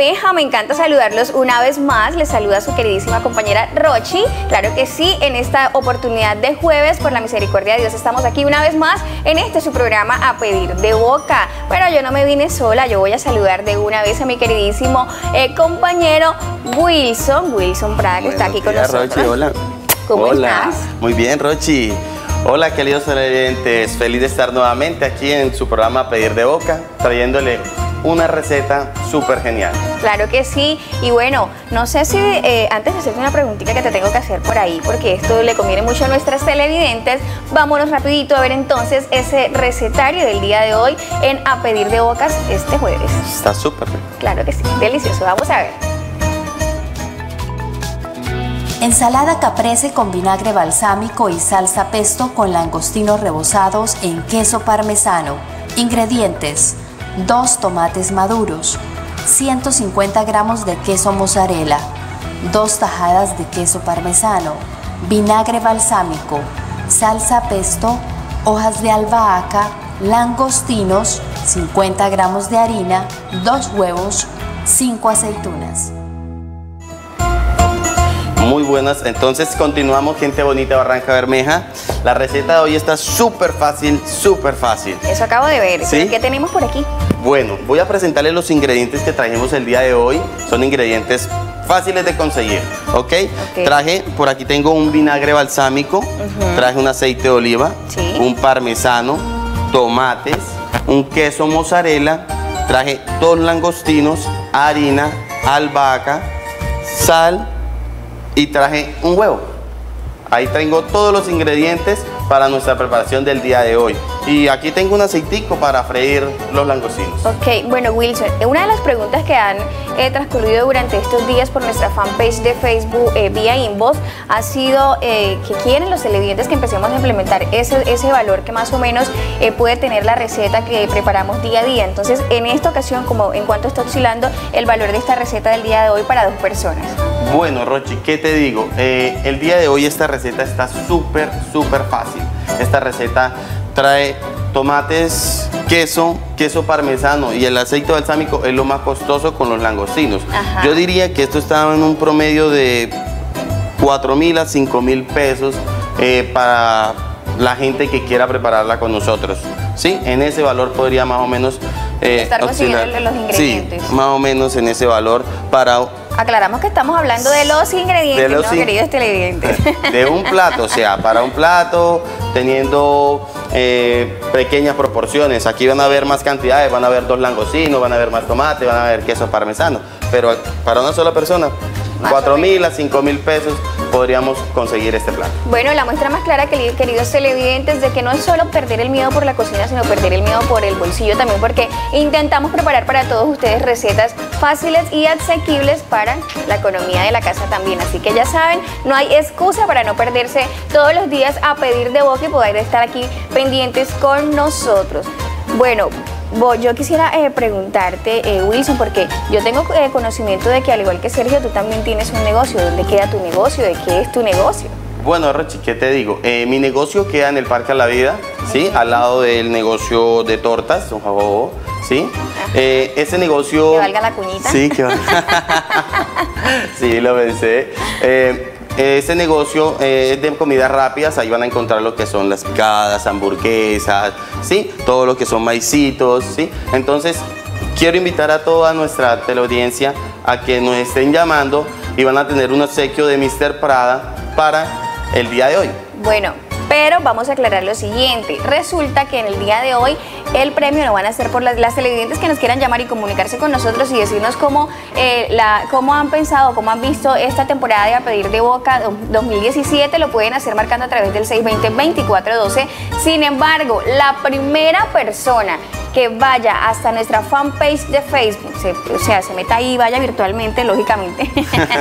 Bermeja. Me encanta saludarlos una vez más. Les saluda su queridísima compañera Rochi. Claro que sí, en esta oportunidad de jueves, por la misericordia de Dios, estamos aquí una vez más en este su programa A Pedir de Boca. Pero yo no me vine sola, yo voy a saludar de una vez a mi queridísimo eh, compañero Wilson, Wilson Prada, que está aquí con nosotros. Rochi, hola. ¿Cómo hola. estás? Muy bien, Rochi. Hola, queridos televidentes. Feliz de estar nuevamente aquí en su programa Pedir de Boca, trayéndole una receta súper genial. Claro que sí. Y bueno, no sé si eh, antes de hacerte una preguntita que te tengo que hacer por ahí, porque esto le conviene mucho a nuestras televidentes, vámonos rapidito a ver entonces ese recetario del día de hoy en A Pedir de Bocas este jueves. Está súper rico. Claro que sí, delicioso. Vamos a ver. Ensalada caprese con vinagre balsámico y salsa pesto con langostinos rebozados en queso parmesano. Ingredientes: 2 tomates maduros, 150 gramos de queso mozzarella, 2 tajadas de queso parmesano, vinagre balsámico, salsa pesto, hojas de albahaca, langostinos, 50 gramos de harina, 2 huevos, 5 aceitunas. Muy buenas. Entonces continuamos, gente bonita de Barranca Bermeja. La receta de hoy está súper fácil, súper fácil. Eso acabo de ver. ¿Sí? ¿Qué tenemos por aquí? Bueno, voy a presentarles los ingredientes que trajimos el día de hoy. Son ingredientes fáciles de conseguir, ¿ok? Ok. Traje, por aquí tengo un vinagre balsámico, traje un aceite de oliva, Sí. un parmesano, tomates, un queso mozzarella, traje dos langostinos, harina, albahaca, sal y traje un huevo. Ahí tengo todos los ingredientes para nuestra preparación del día de hoy. Y aquí tengo un aceitico para freír los langostinos. Ok, bueno Wilson, una de las preguntas que han eh, transcurrido durante estos días por nuestra fanpage de Facebook eh, vía inbox ha sido eh, que quieren los televidentes que empecemos a implementar ese, ese valor que más o menos eh, puede tener la receta que preparamos día a día. Entonces, en esta ocasión, como en cuanto está oscilando el valor de esta receta del día de hoy para dos personas. Bueno, Rochi, ¿qué te digo? El día de hoy esta receta está súper, súper fácil. Esta receta trae tomates, queso, queso parmesano y el aceite balsámico es lo más costoso con los langostinos. Ajá. Yo diría que esto está en un promedio de 4 mil a 5 mil pesos eh, para la gente que quiera prepararla con nosotros. Sí, en ese valor podría más o menos... eh, Estar consiguiendo los ingredientes. Sí, más o menos en ese valor para Aclaramos que estamos hablando de los ingredientes, De los ¿no, in- queridos televidentes? de un plato, o sea, para un plato teniendo eh, pequeñas proporciones. Aquí van a ver más cantidades, van a ver dos langostinos, van a ver más tomate, van a ver queso parmesano. Pero para una sola persona, Más 4 o mil a 5 mil pesos podríamos conseguir este plato. Bueno, la muestra más clara, queri- queridos televidentes, de que no es solo perder el miedo por la cocina, sino perder el miedo por el bolsillo también, porque intentamos preparar para todos ustedes recetas fáciles y asequibles para la economía de la casa también. Así que ya saben, no hay excusa para no perderse todos los días a pedir de boca y poder estar aquí pendientes con nosotros. Bueno, Yo quisiera eh, preguntarte, eh, Wilson, porque yo tengo eh, conocimiento de que al igual que Sergio, tú también tienes un negocio. ¿Dónde queda tu negocio? ¿De qué es tu negocio? Bueno, Rochi, ¿qué te digo? Mi negocio queda en el Parque a la Vida, ¿sí? Al lado del negocio de tortas, Don Jabobo, ¿sí? Ese negocio... Que valga la cuñita. Sí, que valga. sí, lo pensé. Ese negocio eh, es de comidas rápidas, ahí van a encontrar lo que son las picadas, hamburguesas, ¿sí? Todo lo que son maicitos, ¿sí? Entonces, quiero invitar a toda nuestra teleaudiencia a que nos estén llamando y van a tener un obsequio de Mr. Prada para el día de hoy. Bueno, pero vamos a aclarar lo siguiente. Resulta que en el día de hoy el premio lo van a hacer por las, las televidentes que nos quieran llamar y comunicarse con nosotros y decirnos cómo, eh, la, cómo han pensado, cómo han visto esta temporada de A Pedir de Boca do- 2017. Lo pueden hacer marcando a través del 620-2412. Sin embargo, la primera persona que vaya hasta nuestra fanpage de Facebook, se- o sea, se meta ahí, vaya virtualmente, lógicamente,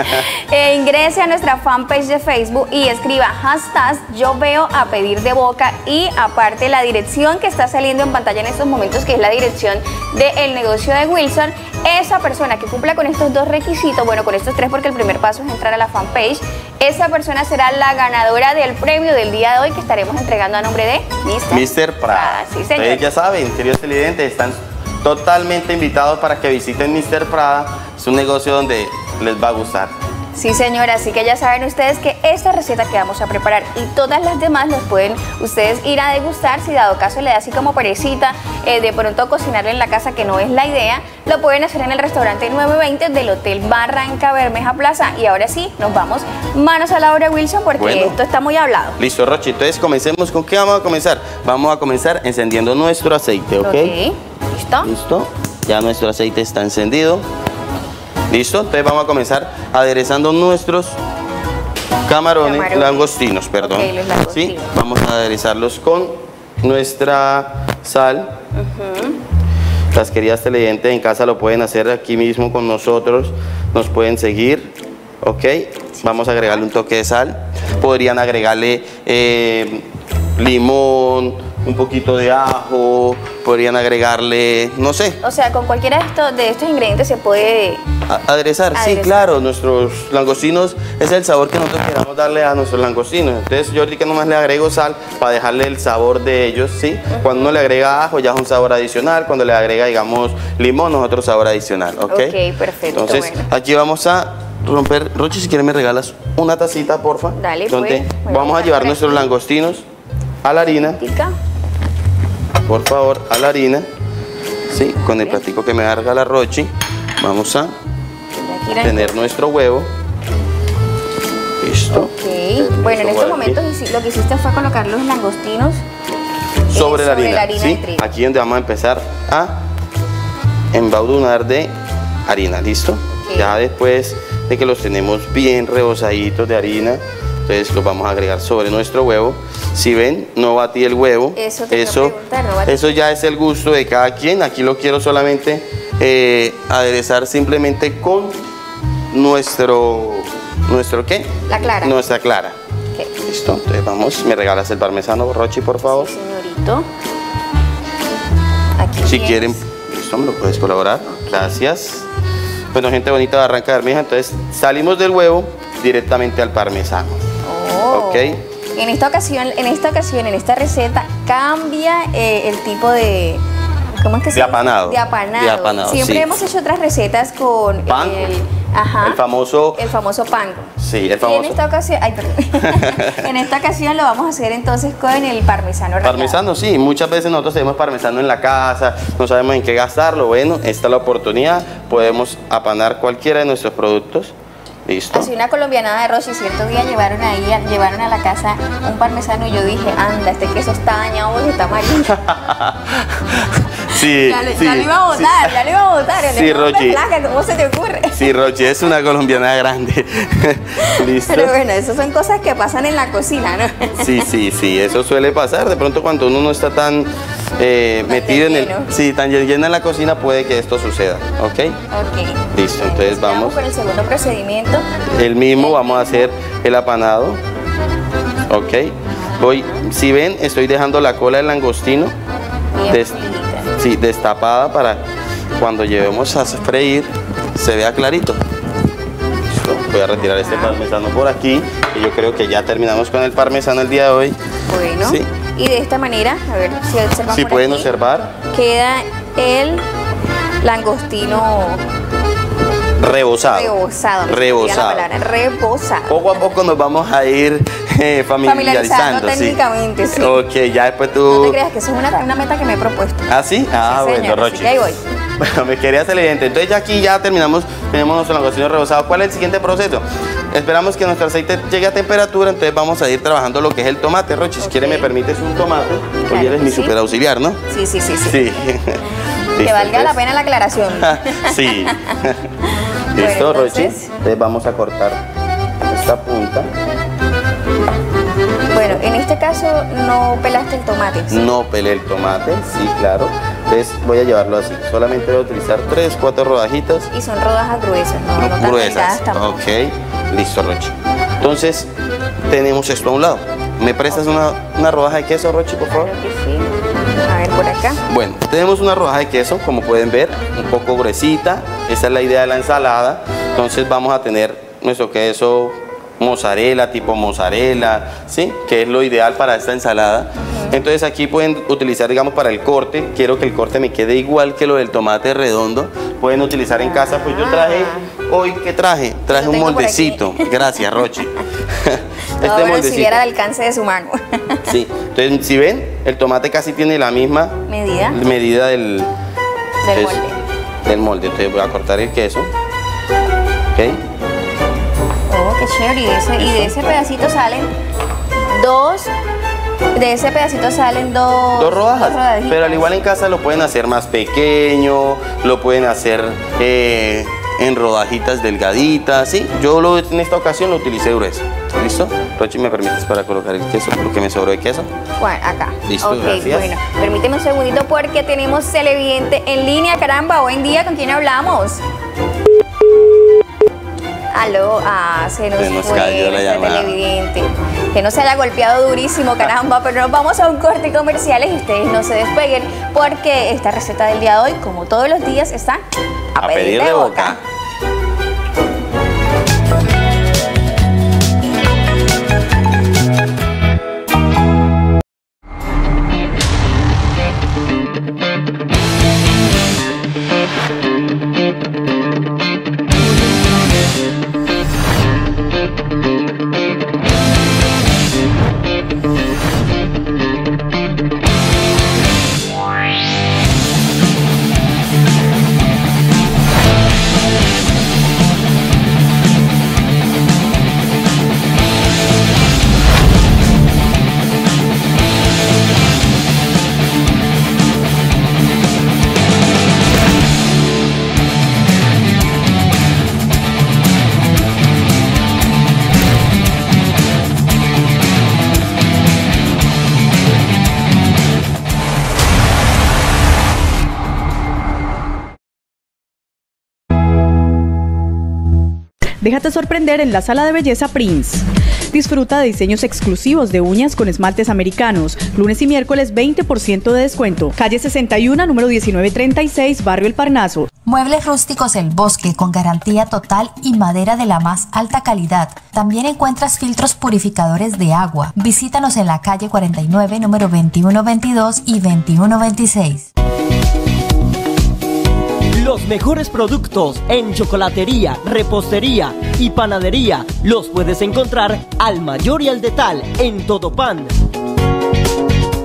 e ingrese a nuestra fanpage de Facebook y escriba hashtag yo veo a pedir de boca y aparte la dirección que está saliendo en pantalla en estos momentos, que es la dirección del negocio de Wilson, esa persona que cumpla con estos dos requisitos, bueno, con estos tres porque el primer paso es entrar a la fanpage, esa persona será la ganadora del premio del día de hoy que estaremos entregando a nombre de Mr. Mr. Prada. sí señor. Ustedes ya saben, queridos televidentes, están totalmente invitados para que visiten Mr. Prada. Es un negocio donde les va a gustar. Sí, señora, así que ya saben ustedes que esta receta que vamos a preparar y todas las demás las pueden ustedes ir a degustar si dado caso le da así como parecita eh, de pronto cocinarlo en la casa que no es la idea, lo pueden hacer en el restaurante 920 del Hotel Barranca Bermeja Plaza y ahora sí, nos vamos manos a la obra Wilson porque Bueno. esto está muy hablado. Listo, Rochi. Entonces comencemos. ¿Con qué vamos a comenzar? Vamos a comenzar encendiendo nuestro aceite, ¿ok? ¿Listo? Listo. Ya nuestro aceite está encendido. Listo. Entonces vamos a comenzar aderezando nuestros camarones, langostinos, perdón. Ok, los langostinos. ¿Sí? Vamos a aderezarlos con nuestra sal. Las queridas televidentes en casa lo pueden hacer aquí mismo con nosotros. Nos pueden seguir. ¿Ok? Vamos a agregarle un toque de sal. Podrían agregarle eh, limón, un poquito de ajo. Podrían agregarle, no sé, O sea, con cualquiera de estos, de estos ingredientes se puede... a- aderezar. Sí, claro. Nuestros langostinos es el sabor que nosotros queramos darle a nuestros langostinos. Entonces yo ahorita nomás le agrego sal para dejarle el sabor de ellos, ¿sí? Cuando uno le agrega ajo ya es un sabor adicional. Cuando le agrega, digamos, limón es otro sabor adicional, ¿ok? Ok, perfecto, Entonces bueno. aquí vamos a romper. Rochi, si quieres me regalas una tacita, porfa. Dale, Donde pues. Vamos a llevar nuestros langostinos a la harina. Por favor, a la harina. Sí, con el platico que me va a regalar Rochi. Vamos a la- tener nuestro huevo. Listo. Ok. Bueno, en estos momentos lo que hiciste fue colocar los langostinos Sobre eh, la sobre harina. la harina ¿sí? de trigo. Aquí donde vamos a empezar a embaudunar de harina. ¿Listo? Ya después de que los tenemos bien rebosaditos de harina, entonces los vamos a agregar sobre nuestro huevo. Si ven, no batí el huevo. Eso te eso, preguntar, no batí. eso ya es el gusto de cada quien. Aquí lo quiero solamente eh, aderezar simplemente con nuestro, ¿nuestro qué? La clara. Nuestra clara. Ok. Listo, entonces vamos, me regalas el parmesano, Rochi, por favor. Sí, señorito. Aquí Si tienes. quieren, listo, me lo puedes colaborar. Gracias. Bueno, gente bonita de Barranca Bermeja, entonces salimos del huevo directamente al parmesano. Oh. Ok. En esta ocasión, en esta ocasión, en esta receta cambia eh, el tipo de ¿cómo es que se De apanado. De apanado. De apanado, Siempre sí. hemos hecho otras recetas con Panko. el ajá, El famoso- el famoso panko. Sí, el Y en famoso esta ocasión, ay, en esta ocasión lo vamos a hacer entonces con el parmesano rallado. Parmesano, sí, muchas veces nosotros tenemos parmesano en la casa, no sabemos en qué gastarlo. Bueno, esta es la oportunidad, podemos apanar cualquiera de nuestros productos. Listo. Así una colombianada de arroz y cierto día llevaron ahí, llevaron a la casa un parmesano y yo dije, anda, este queso está dañado porque está amarillo. Sí, Ya, le- sí, ya iba a sí. votar, ya lo iba a votar. Sí, Rochi. placa, ¿Cómo se te ocurre? Sí, Rochi, es una colombiana grande. Listo. Pero bueno, esas son cosas que pasan en la cocina, ¿no? Sí, sí, sí, eso suele pasar. De pronto cuando uno no está tan eh, Tan metido en el... Sí, tan lleno en la cocina puede que esto suceda, ¿ok? Ok. Listo, entonces vamos. con el segundo procedimiento. El mismo vamos a hacer el apanado, ¿ok? Voy, si ven, estoy dejando la cola del langostino Bien. Sí, destapada para cuando llevemos a freír se vea clarito. Listo, Voy a retirar este parmesano por aquí y yo creo que ya terminamos con el parmesano el día de hoy. Bueno. Sí. Y de esta manera, a ver si observan Si por pueden aquí, observar, Queda el langostino rebozado. rebozado. me Rebozado. salía La palabra, rebozado. Poco a poco nos vamos a ir eh, familiarizando. Familiarizando técnicamente, sí. Ok, ya después No tú... te creas que eso es una, una meta que me he propuesto. ¿Ah, sí? Ah, Sí, bueno, Rochi. ahí voy. Bueno, me quería hacer evidente. Entonces ya aquí ya terminamos, tenemos nuestro langostino rebozado. ¿Cuál es el siguiente proceso? Esperamos que nuestro aceite llegue a temperatura, entonces vamos a ir trabajando lo que es el tomate. Rochi, si quieres me permites un tomate. Hoy Claro eres que mi sí. super auxiliar, ¿no? Sí, sí, sí, sí. Sí. Que valga la pena la aclaración. sí. Listo, Bueno, Rochi. Entonces vamos a cortar esta punta. Caso no pelaste el tomate. ¿sí? No pelé el tomate, sí, claro. Entonces voy a llevarlo así. Solamente voy a utilizar 3, 4 rodajitas Y son rodajas gruesas, no, gruesas. Ok, listo, Rochi. Entonces, tenemos esto a un lado. ¿Me prestas una, una rodaja de queso, Rochi, por favor? Claro que sí. A ver, por acá. Bueno, tenemos una rodaja de queso, como pueden ver, un poco gruesita. Esa es la idea de la ensalada. Entonces vamos a tener nuestro queso mozzarella, tipo mozzarella, ¿sí? Que es lo ideal para esta ensalada. Entonces aquí pueden utilizar, digamos, para el corte, quiero que el corte me quede igual que lo del tomate redondo. Pueden utilizar en casa, pues yo traje, hoy, ¿qué traje? Traje Lo un moldecito. Gracias, Rochi. Todo bueno, si al alcance de su mano. Sí, entonces si ven, el tomate casi tiene la misma Medida. medida del, Del entonces, molde. del molde. Entonces voy a cortar el queso. ¿Ok? Oh, qué chévere. Y de ese, y de ese pedacito salen dos. De ese pedacito salen dos. Dos rodajas. Pero al igual en casa lo pueden hacer más pequeño, lo pueden hacer eh, en rodajitas delgaditas, ¿sí? Yo lo, en esta ocasión lo utilicé grueso. ¿Listo? Rochi, ¿me permites para colocar el queso? Porque me sobró de queso. Bueno, acá. Listo, Ok, gracias. bueno. Permíteme un segundito porque tenemos televidente en línea. Caramba, buen día. ¿Con quién hablamos? Aló, ah, se nos, Se nos fue cayó la llamada. televidente. Que no se haya golpeado durísimo, caramba, pero nos vamos a un corte comerciales y ustedes no se despeguen porque esta receta del día de hoy, como todos los días, está a, pedir, de boca. Déjate sorprender en la sala de belleza Prince. Disfruta de diseños exclusivos de uñas con esmaltes americanos. Lunes y miércoles 20% de descuento. Calle 61, número 1936, Barrio El Parnaso. Muebles rústicos El Bosque con garantía total y madera de la más alta calidad. También encuentras filtros purificadores de agua. Visítanos en la calle 49, número 2122 y 2126. Los mejores productos en chocolatería, repostería y panadería los puedes encontrar al mayor y al detal en Todo Pan.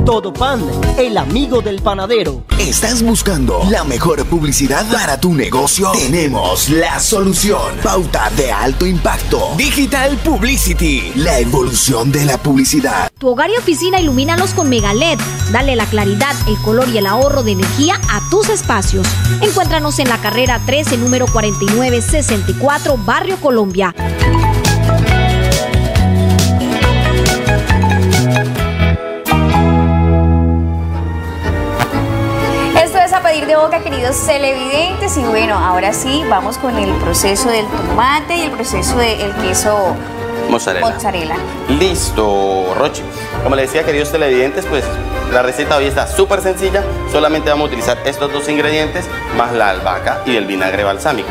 Todo Pan, el amigo del panadero. ¿Estás buscando la mejor publicidad para tu negocio? Tenemos la solución. Pauta de alto impacto. Digital Publicity. La evolución de la publicidad. Tu hogar y oficina ilumínalos con Mega LED. Dale la claridad, el color y el ahorro de energía a tus espacios. Encuéntranos en la carrera 13, número 4964, Barrio Colombia. Boca, queridos televidentes. Y bueno, ahora sí, vamos con el proceso del tomate y el proceso del queso Mozzarella. mozzarella. Listo, Rochi. Como le decía, queridos televidentes, pues la receta hoy está súper sencilla. Solamente vamos a utilizar estos dos ingredientes, más la albahaca y el vinagre balsámico.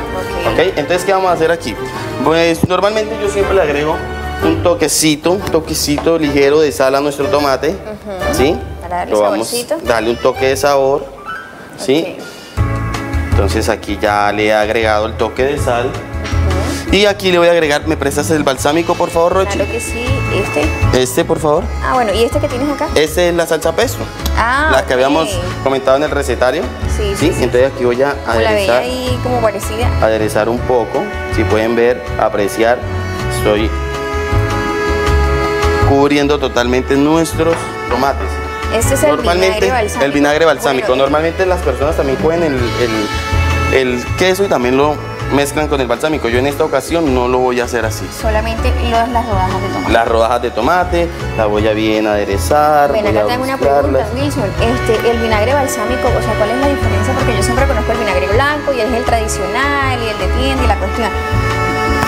Ok. ¿Ok? Entonces, ¿qué vamos a hacer aquí? Pues normalmente yo siempre le agrego un toquecito, un toquecito ligero de sal a nuestro tomate. ¿Sí? Para darle Lo vamos saborcito. darle un toque de sabor. ¿Sí? Entonces aquí ya le he agregado el toque de sal. Y aquí le voy a agregar, ¿me prestas el balsámico, por favor, Rochi? Claro que sí. Este. Este, por favor. Ah, bueno, ¿y este que tienes acá? Esta es la salsa pesto. Ah, la que habíamos comentado en el recetario. Sí, sí, sí. Entonces aquí voy a Como la veía aderezar, ahí como parecida. aderezar un poco. Si pueden ver, apreciar, estoy cubriendo totalmente nuestros tomates. Este es el Normalmente vinagre balsámico. el vinagre balsámico. Bueno, Normalmente las personas también pueden el, el- el queso y también lo mezclan con el balsámico. Yo en esta ocasión no lo voy a hacer así. Solamente los- las rodajas de tomate. Las rodajas de tomate, las voy a bien aderezar. Ven, voy acá tengo una pregunta, Wilson. Este, el vinagre balsámico, o sea, ¿cuál es la diferencia? Porque yo siempre conozco el vinagre blanco y es el tradicional y el de tienda y la cuestión.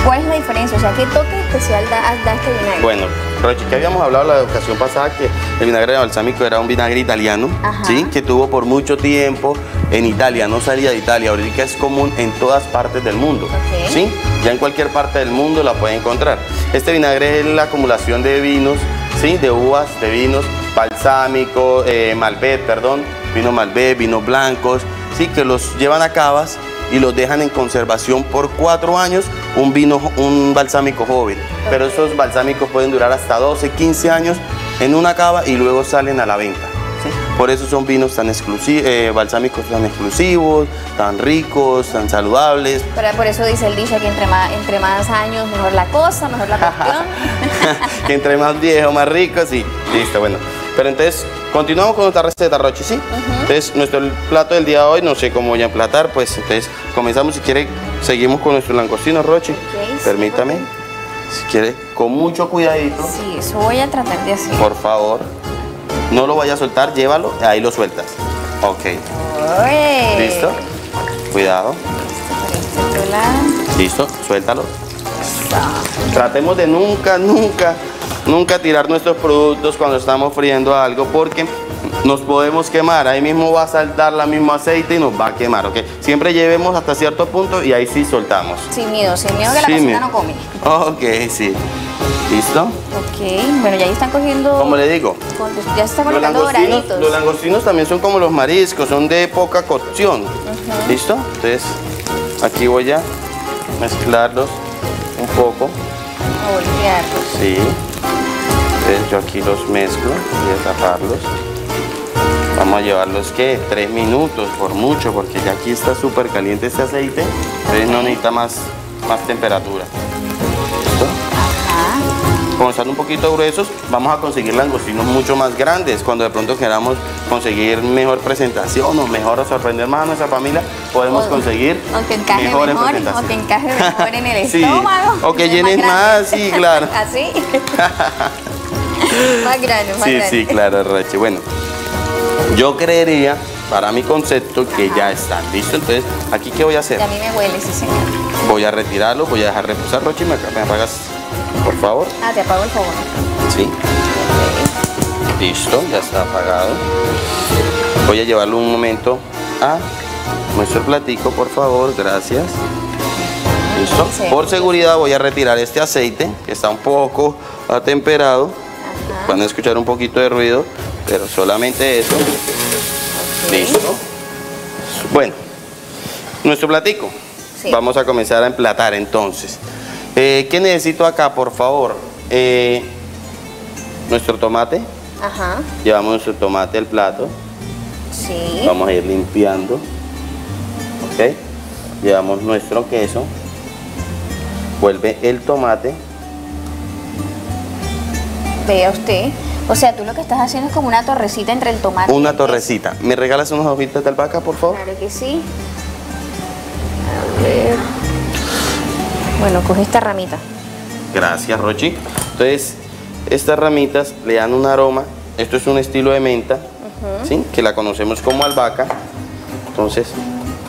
¿Cuál es la diferencia? O sea, ¿qué toque especial da, da este vinagre? Bueno, Rochi, que habíamos hablado la ocasión pasada que el vinagre balsámico era un vinagre italiano, Ajá. ¿sí? Que tuvo por mucho tiempo en Italia, no salía de Italia, ahorita es común en todas partes del mundo. ¿sí? Ya en cualquier parte del mundo la puede encontrar. Este vinagre es la acumulación de vinos, ¿sí? De uvas, de vinos, balsámico, eh, malbec, perdón, vino malbec, vinos blancos, ¿sí? Que los llevan a cavas y los dejan en conservación por cuatro años, un vino, un balsámico joven. Pero esos balsámicos pueden durar hasta 12, 15 años en una cava y luego salen a la venta. ¿sí? Por eso son vinos tan exclusivos, balsámicos tan exclusivos, tan ricos, tan saludables. Pero por eso dice el dicho que entre más, entre más años, mejor la cosa, mejor la cuestión. que entre más viejo, más rico, sí. Listo, bueno. Pero entonces, continuamos con nuestra receta, Rochi, ¿sí? Entonces, nuestro plato del día de hoy, no sé cómo voy a emplatar, pues entonces comenzamos, si quiere, seguimos con nuestro langostino, Rochi. Permítame. Si quiere, con mucho cuidadito, Sí, eso voy a tratar de hacer. por favor. No lo vaya a soltar, llévalo, ahí lo sueltas. Ok, Uy. listo. Cuidado, listo, suéltalo. Tratemos de nunca, nunca, nunca tirar nuestros productos cuando estamos friendo algo porque nos podemos quemar. Ahí mismo va a saltar la misma aceite y nos va a quemar, ¿ok? Siempre llevemos hasta cierto punto y ahí sí soltamos. Sin miedo, sin miedo que la cocina no come. Ok, sí. ¿Listo? Ok, bueno, ya ahí están cogiendo. Como le digo, Ya se están los colocando langostinos, doraditos. los langostinos también son como los mariscos, son de poca cocción. ¿Listo? Entonces, aquí voy a mezclarlos un poco. A voltearlos. Sí. Entonces yo aquí los mezclo y a taparlos. Vamos a llevarlos que tres minutos por mucho, porque ya aquí está súper caliente este aceite. Entonces no necesita más, más temperatura. ¿Listo? Como están un poquito gruesos, vamos a conseguir langostinos mucho más grandes. Cuando de pronto queramos conseguir mejor presentación o mejor sorprender más a nuestra familia, podemos O- conseguir o que encaje mejores mejor, o presentaciones. que encaje mejor en el Sí, estómago. o que llenen más, sí, claro. ¿Así? más grande, más Sí, grande. sí, claro, Rache. Bueno, yo creería, para mi concepto, que ya están. ¿Listo? Entonces, ¿aquí qué voy a hacer? Y a mí me huele, sí, señor. Voy a retirarlo, voy a dejar reposar, Roche, me, me apagas, por favor. Ah, te apago el fogón. Sí. Listo, ya está apagado. Voy a llevarlo un momento a nuestro platico, por favor, gracias. Listo. Por seguridad voy a retirar este aceite, que está un poco atemperado. Van a escuchar un poquito de ruido, pero solamente eso. Listo. Bueno, nuestro platico. Sí. Vamos a comenzar a emplatar entonces. Eh, ¿Qué necesito acá, por favor? Eh, nuestro tomate. Ajá, Llevamos nuestro tomate al plato. sí. Vamos a ir limpiando. ¿Ok? Llevamos nuestro queso. Vuelve el tomate. Vea usted. O sea, tú lo que estás haciendo es como una torrecita entre el tomate y Una el torrecita. ¿Me regalas unas hojitas de albahaca, por favor? Claro que sí. A ver. Bueno, coge esta ramita. Gracias, Rochi. Entonces, estas ramitas le dan un aroma. Esto es un estilo de menta, ¿sí? Que la conocemos como albahaca. Entonces,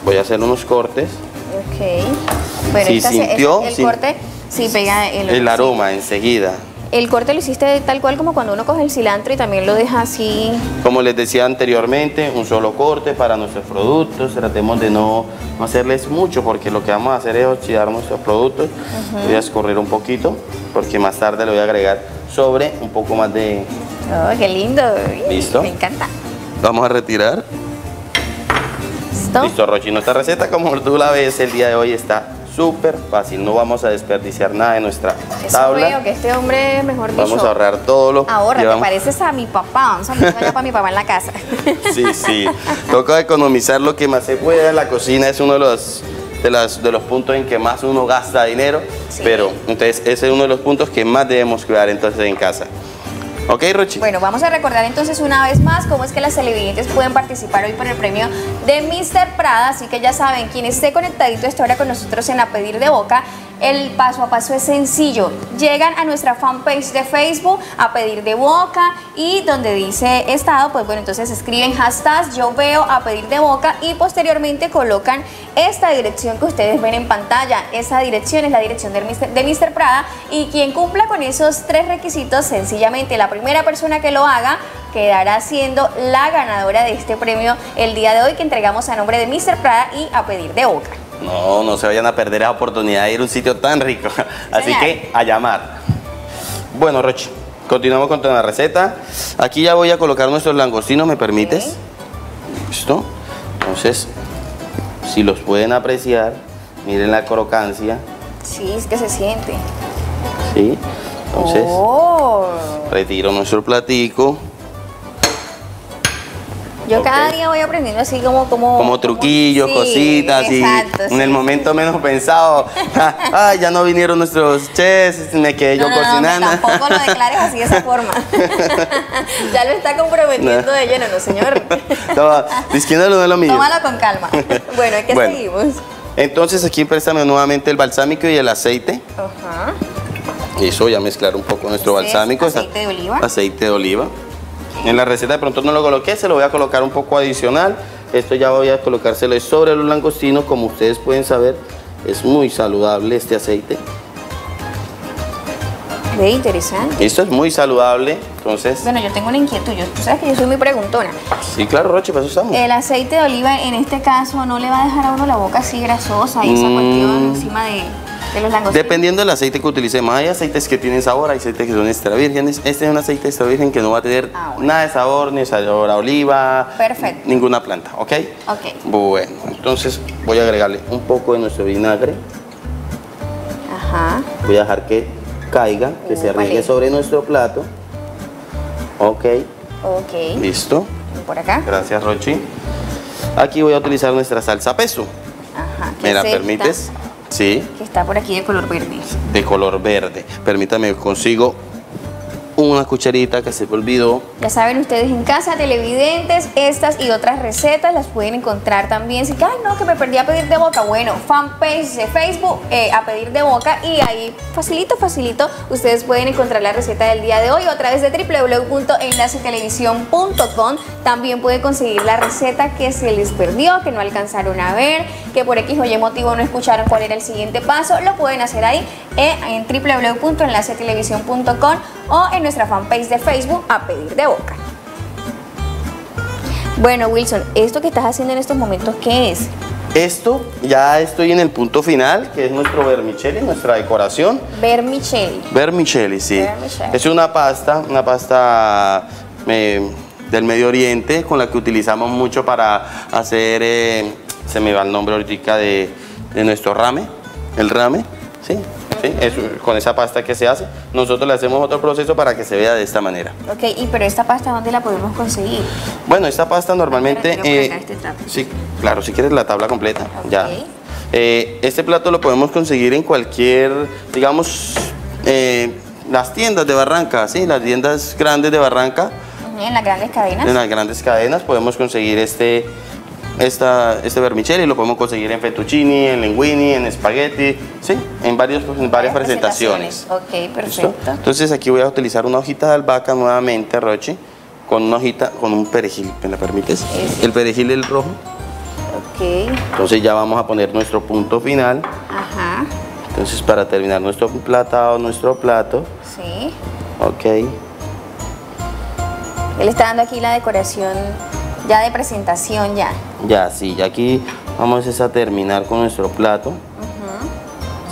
voy a hacer unos cortes. Ok. Bueno, Sí, esta se- sintió, el sí. corte, sí, pega el, El aroma enseguida. El corte lo hiciste tal cual como cuando uno coge el cilantro y también lo deja así. Como les decía anteriormente, un solo corte para nuestros productos. Tratemos de no, no hacerles mucho porque lo que vamos a hacer es oxidar nuestros productos. Voy a escurrir un poquito porque más tarde le voy a agregar sobre un poco más de... Oh, qué lindo. ¿Listo? Me encanta. Vamos a retirar. ¿Listo? Listo, Rochi. Nuestra receta, como tú la ves, el día de hoy está súper fácil. No vamos a desperdiciar nada de nuestra Eso tabla. veo que este hombre, mejor dicho. Vamos a ahorrar todo lo Ahora, te llevamos- pareces a mi papá. Vamos a allá para mi papá en la casa. Sí, sí. Toca economizar lo que más se pueda. La cocina es uno de los, de, las- de los puntos en que más uno gasta dinero. Sí. Pero entonces ese es uno de los puntos que más debemos cuidar entonces en casa. ¿Ok, Rochi? Bueno, vamos a recordar entonces una vez más cómo es que las televidentes pueden participar hoy por el premio de Mr. Prada. Así que ya saben, quien esté conectadito esta hora con nosotros en A Pedir de Boca, El paso a paso es sencillo. Llegan a nuestra fanpage de Facebook a pedir de boca y donde dice estado, pues bueno, entonces escriben hashtag yo veo a pedir de boca y posteriormente colocan esta dirección que ustedes ven en pantalla. Esa dirección es la dirección de Mr. Prada y quien cumpla con esos tres requisitos, sencillamente la primera persona que lo haga quedará siendo la ganadora de este premio el día de hoy que entregamos a nombre de Mr. Prada y a pedir de boca. No, no se vayan a perder la oportunidad de ir a un sitio tan rico. Así que a llamar. Bueno, Rochi, continuamos con la receta. Aquí ya voy a colocar nuestros langostinos, ¿me permites? ¿Listo? Entonces, si los pueden apreciar, miren la crocancia, Sí, es que se siente. ¿sí? Entonces, Oh. retiro nuestro platico. Yo cada día voy aprendiendo así como como como truquillos, sí, cositas y exacto, en sí, el momento menos pensado, ah, ya no vinieron nuestros chefs, me quedé yo No, no, no, cocinando. tampoco lo declares así de esa forma. ya lo está comprometiendo de lleno, no señor. Estaba diciéndolo de lo mío. Tómalo con calma. Bueno, ¿qué Bueno. seguimos? Entonces aquí préstame nuevamente el balsámico y el aceite. Ajá. Eso, ya mezclar un poco nuestro es balsámico. aceite de oliva. Aceite de oliva. En la receta de pronto no lo coloqué, se lo voy a colocar un poco adicional. Esto ya voy a colocárselo sobre los langostinos, como ustedes pueden saber, es muy saludable este aceite. Ve interesante. Esto es muy saludable, entonces, Bueno, yo tengo una inquietud. Yo, tú sabes que yo soy muy preguntona. sí, claro, Roche, para eso estamos. El aceite de oliva en este caso no le va a dejar a uno la boca así grasosa y esa Mm. cuestión encima de, de los langostinos. Dependiendo del aceite que utilicemos, hay aceites que tienen sabor, hay aceites que son extra vírgenes. Este es un aceite extra virgen que no va a tener Ah, bueno. nada de sabor, ni sabor a oliva, Perfecto. ninguna planta, ¿ok? Ok. Bueno, entonces voy a agregarle un poco de nuestro vinagre. Ajá. Voy a dejar que caiga, que se Vale. riegue sobre nuestro plato. Ok, Ok. listo. Por acá. Gracias, Rochi. Aquí voy a utilizar nuestra salsa peso. Ajá. ¿qué ¿Me la permites? Sí. Está por aquí de color verde. de color verde. Permítame, consigo una cucharita que se me olvidó. Ya saben ustedes en casa, televidentes, estas y otras recetas las pueden encontrar también. Si que, ay, no, que me perdí a pedir de boca. Bueno, fanpage de Facebook eh, a pedir de boca y ahí facilito, facilito, ustedes pueden encontrar la receta del día de hoy a través de www.enlacetelevisión.com. También pueden conseguir la receta que se les perdió, que no alcanzaron a ver, que por X o Y motivo no escucharon cuál era el siguiente paso. Lo pueden hacer ahí eh, en www.enlacetelevisión.com o en nuestra fanpage de Facebook a pedir de boca. Bueno, Wilson, esto que estás haciendo en estos momentos, ¿qué es? Esto, ya estoy en el punto final, que es nuestro vermicelli, nuestra decoración. Vermicelli. Vermicelli, sí. Vermicelli. Es una pasta, una pasta eh, del Medio Oriente, con la que utilizamos mucho para hacer, eh, se me va el nombre ahorita de, de nuestro rame, el rame, sí. Sí, es con esa pasta que se hace. Nosotros le hacemos otro proceso para que se vea de esta manera. Ok, y pero esta pasta, ¿dónde la podemos conseguir? Bueno, esta pasta normalmente... Eh, este sí, claro, si quieres la tabla completa, ya. Eh, este plato lo podemos conseguir en cualquier, digamos, eh, las tiendas de Barranca, ¿sí? Las tiendas grandes de Barranca, En las grandes cadenas. en las grandes cadenas, podemos conseguir este, esta, este vermicelli, lo podemos conseguir en fettuccini, en linguini, en espagueti, ¿sí? En, varios, en varias presentaciones. Ok, ¿Listo? perfecto. Entonces aquí voy a utilizar una hojita de albahaca nuevamente, Rochi, con una hojita, con un perejil, ¿me la permites? Sí. El perejil el rojo. Ok, Entonces ya vamos a poner nuestro punto final. ajá, Entonces para terminar nuestro platado, nuestro plato, sí. ok. Él está dando aquí la decoración ya de presentación ya. Ya, sí, ya aquí vamos es a terminar con nuestro plato.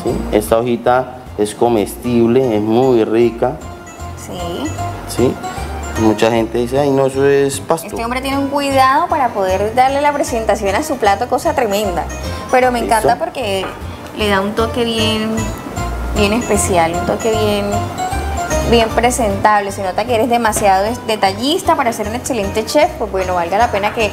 ¿sí? Esta hojita es comestible, es muy rica, Sí. ¿sí? Mucha gente dice, ay no, eso es pasto. Este hombre tiene un cuidado para poder darle la presentación a su plato, cosa tremenda. Pero me ¿Listo? encanta porque le da un toque bien, bien especial, un toque bien, bien presentable. Se nota que eres demasiado detallista para ser un excelente chef. Pues bueno, valga la pena que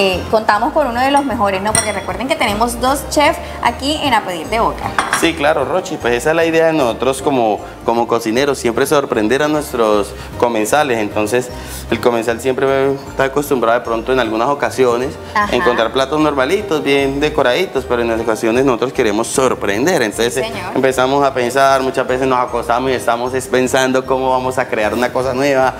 eh, contamos con uno de los mejores, ¿no? Porque recuerden que tenemos dos chefs aquí en A Pedir de Boca. Sí, claro, Rochi, pues esa es la idea de nosotros como, como cocineros, siempre sorprender a nuestros comensales. Entonces, el comensal siempre está acostumbrado de pronto en algunas ocasiones Ajá. a encontrar platos normalitos, bien decoraditos, pero en ocasiones nosotros queremos sorprender. Entonces Sí, empezamos a pensar, muchas veces nos acostamos y estamos es pensando cómo vamos a crear una cosa nueva.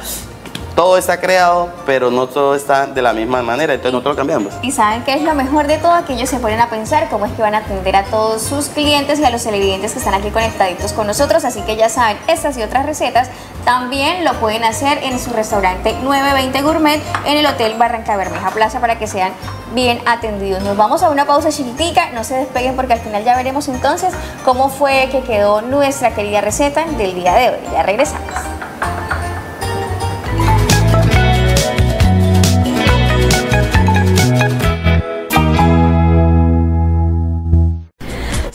Todo está creado, pero no todo está de la misma manera, entonces nosotros cambiamos. Y saben qué es lo mejor de todo, que ellos se ponen a pensar cómo es que van a atender a todos sus clientes y a los televidentes que están aquí conectaditos con nosotros. Así que ya saben, estas y otras recetas también lo pueden hacer en su restaurante 920 Gourmet en el Hotel Barranca Bermeja Plaza para que sean bien atendidos. Nos vamos a una pausa chiquitica, no se despeguen porque al final ya veremos entonces cómo fue que quedó nuestra querida receta del día de hoy. Ya regresamos.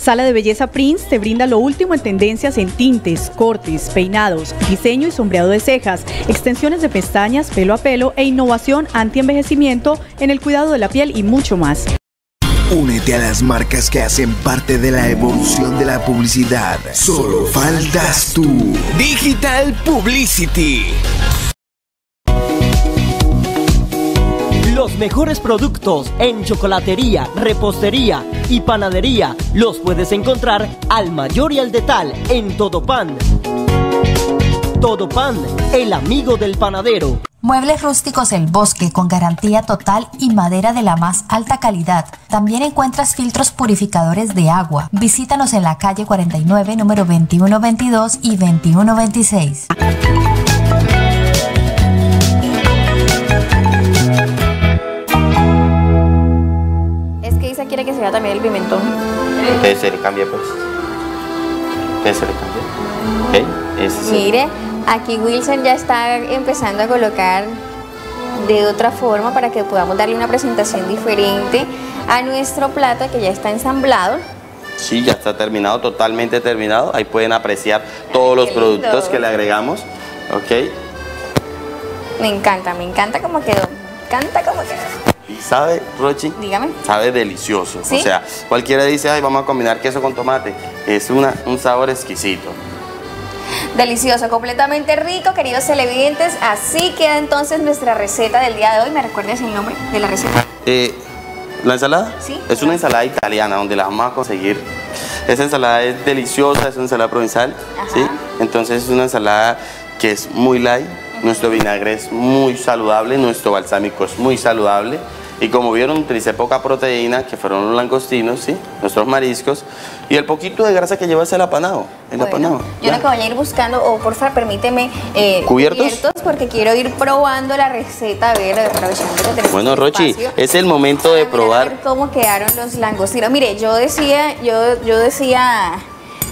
Sala de Belleza Prince te brinda lo último en tendencias en tintes, cortes, peinados, diseño y sombreado de cejas, extensiones de pestañas, pelo a pelo e innovación anti-envejecimiento en el cuidado de la piel y mucho más. Únete a las marcas que hacen parte de la evolución de la publicidad. Solo faltas tú. Digital Publicity. Los mejores productos en chocolatería, repostería y panadería los puedes encontrar al mayor y al detal en Todo Pan. Todo Pan, el amigo del panadero. Muebles rústicos El Bosque con garantía total y madera de la más alta calidad. También encuentras filtros purificadores de agua. Visítanos en la calle 49, número 2122 y 2126. Quiere que se vea también el pimentón. Entonces se le cambia pues. Entonces se le cambia. ¿Ok? Ese sí. Mire, aquí Wilson ya está empezando a colocar de otra forma para que podamos darle una presentación diferente a nuestro plato que ya está ensamblado. Sí, ya está terminado, totalmente terminado. Ahí pueden apreciar todos los lindo. productos que le agregamos. ¿Ok? Me encanta, me encanta cómo quedó. Me encanta cómo quedó. Sabe, Rochi, Dígame. sabe delicioso. ¿Sí? O sea, cualquiera dice, ay, vamos a combinar queso con tomate. Es una, un sabor exquisito. Delicioso, completamente rico, queridos televidentes. Así queda entonces nuestra receta del día de hoy. ¿Me recuerdas el nombre de la receta? Eh, ¿La ensalada? Sí. Es una ensalada italiana donde la vamos a conseguir. Esa ensalada es deliciosa, es una ensalada provençal. Ajá. ¿sí? Entonces es una ensalada que es muy light. Nuestro vinagre es muy saludable, nuestro balsámico es muy saludable. Y como vieron, utilicé poca proteína, que fueron los langostinos, ¿sí? nuestros mariscos. Y el poquito de grasa que lleva es el apanado. El Bueno, apanado. yo lo que voy a ir buscando, o por favor, permíteme eh, ¿Cubiertos? porque quiero ir probando la receta, a ver, aprovechando que tenemos Bueno, Rochi, espacio, es el momento de para mirar a probar. ver cómo quedaron los langostinos. Mire, yo decía, yo, yo decía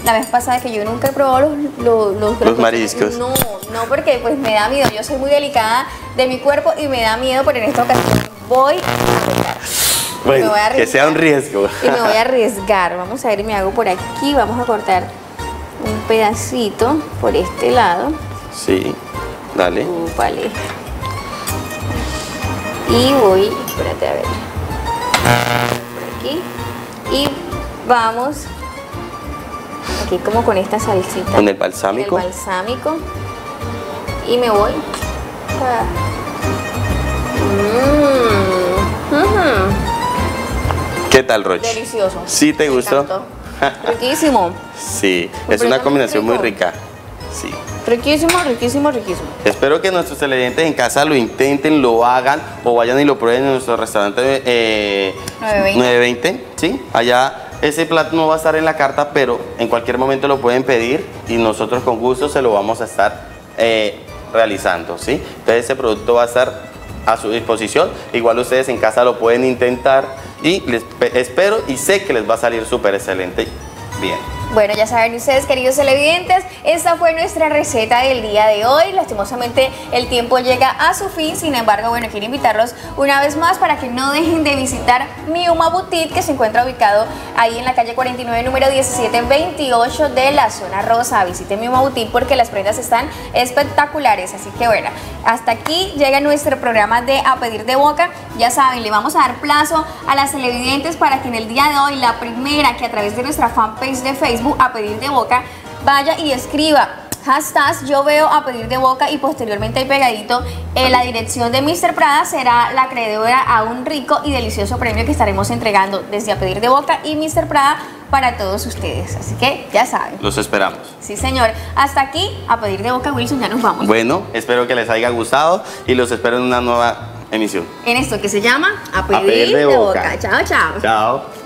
la vez pasada que yo nunca he probado los, los, los, Los mariscos. No, no, porque pues me da miedo. Yo soy muy delicada de mi cuerpo y me da miedo, pero en esta ocasión voy a. Me voy a que sea un riesgo. y me voy a arriesgar. Vamos a ver, me hago por aquí. Vamos a cortar un pedacito por este lado. Sí, dale. Vale. Y voy, espérate a ver. Por aquí. Y vamos aquí como con esta salsita. Con el balsámico. El balsámico. Y me voy. Mm. ¿Qué tal, Rochi? Delicioso. ¿Sí te Me gustó? encantó. Riquísimo. Sí, es una combinación muy rica. Sí. Riquísimo, riquísimo, riquísimo. Espero que nuestros televidentes en casa lo intenten, lo hagan o vayan y lo prueben en nuestro restaurante eh, 920. 920, ¿sí? Allá ese plato no va a estar en la carta, pero en cualquier momento lo pueden pedir y nosotros con gusto se lo vamos a estar eh, realizando, ¿sí? Entonces ese producto va a estar a su disposición. Igual ustedes en casa lo pueden intentar y les pe- espero y sé que les va a salir súper excelente. Bien. Bueno, ya saben ustedes, queridos televidentes, esta fue nuestra receta del día de hoy. Lastimosamente el tiempo llega a su fin, sin embargo, bueno, quiero invitarlos una vez más para que no dejen de visitar Miuma Boutique, que se encuentra ubicado ahí en la calle 49, número 1728 de la zona rosa. Visiten Miuma Boutique porque las prendas están espectaculares. Así que bueno, hasta aquí llega nuestro programa de A Pedir de Boca. Ya saben, le vamos a dar plazo a las televidentes para que en el día de hoy, la primera que a través de nuestra fanpage de Facebook, A Pedir de Boca, vaya y escriba hashtags yo veo a pedir de boca y posteriormente ahí pegadito eh, la dirección de Mr. Prada será la acreedora a un rico y delicioso premio que estaremos entregando desde a pedir de boca y Mr. Prada para todos ustedes. Así que ya saben. Los esperamos. Sí, señor. Hasta aquí, a pedir de boca, Wilson, ya nos vamos. Bueno, espero que les haya gustado y los espero en una nueva emisión. En esto que se llama A pedir, de, boca. Chao, chao. Chao.